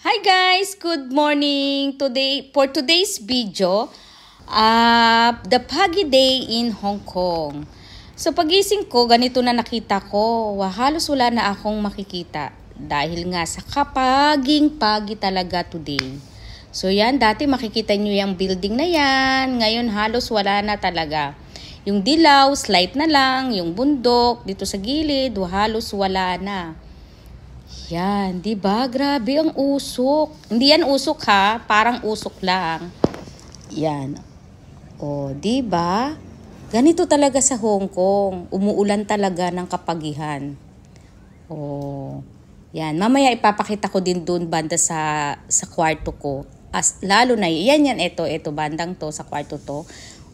Hi guys, good morning. Today for today's video, uh, the Pagi Day in Hong Kong. So pagising ko, ganito na nakita ko. Halos wala na akong makikita dahil nga sa kapaging pagi talaga today. So yan, dati makikita nyo yung building na yan. Ngayon halos wala na talaga. Yung dilaw, slight na lang. Yung bundok, dito sa gilid, halos wala na. Yan, 'di ba? Grabe ang usok. Hindi yan usok ha, parang usok lang. Yan. O, 'di ba? Ganito talaga sa Hong Kong. Umuulan talaga ng kapagihan. O, yan. Mamaya ipapakita ko din doon banda sa sa kwarto ko. As, lalo na, yan yan, ito, ito, bandang to, sa kwarto to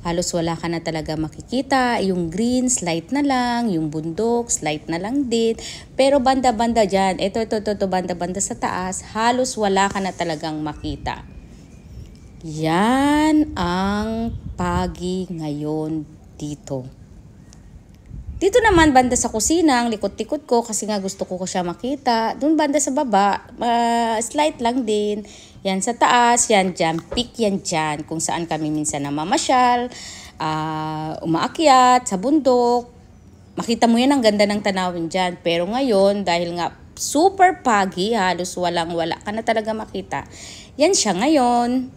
halos wala ka na talaga makikita. Yung green, slight na lang. Yung bundok, slight na lang din. Pero banda-banda dyan, ito, ito, ito, ito banda-banda sa taas, halos wala ka na talagang makita. Yan ang pagi ngayon dito. Dito naman banda sa kusina, ang likot-likot ko kasi nga gusto ko ko siya makita. Doon banda sa baba, uh, slight lang din. Yan sa taas, yan dyan, peak yan dyan kung saan kami minsan namamasyal, uh, umaakyat sa bundok. Makita mo yan ang ganda ng tanawin dyan. Pero ngayon, dahil nga super pagi, halos walang wala ka na talaga makita. Yan siya ngayon.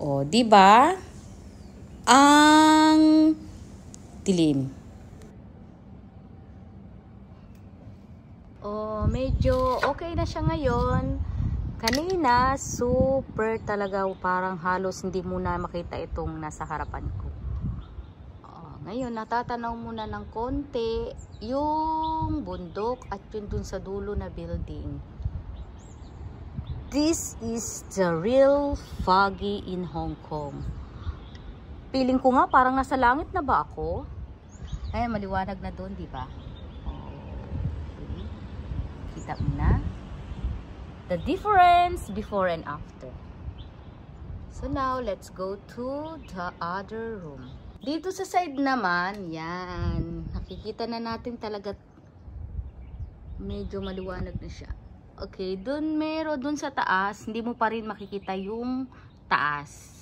O, di ba? Ang dilim. Oh, medyo okay na siya ngayon. Kanina, super talaga parang halos hindi muna makita itong nasa harapan ko. Oh, ngayon, natatanaw muna ng konti yung bundok at yun dun sa dulo na building. This is the real foggy in Hong Kong. Feeling ko nga parang nasa langit na ba ako? Ay, maliwanag na doon, di ba? Kita mo na the difference before and after. So now, let's go to the other room. Dito sa side naman, yan. Nakikita na natin talaga medyo maliwanag na siya. Okay, dun meron dun sa taas, hindi mo pa rin makikita yung taas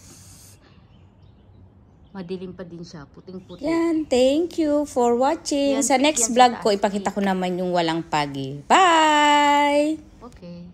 madilim pa din siya, puting-puting. Yan, thank you for watching. Yan, sa next vlog ko, ipakita ko naman yung walang pagi. Bye! Okay.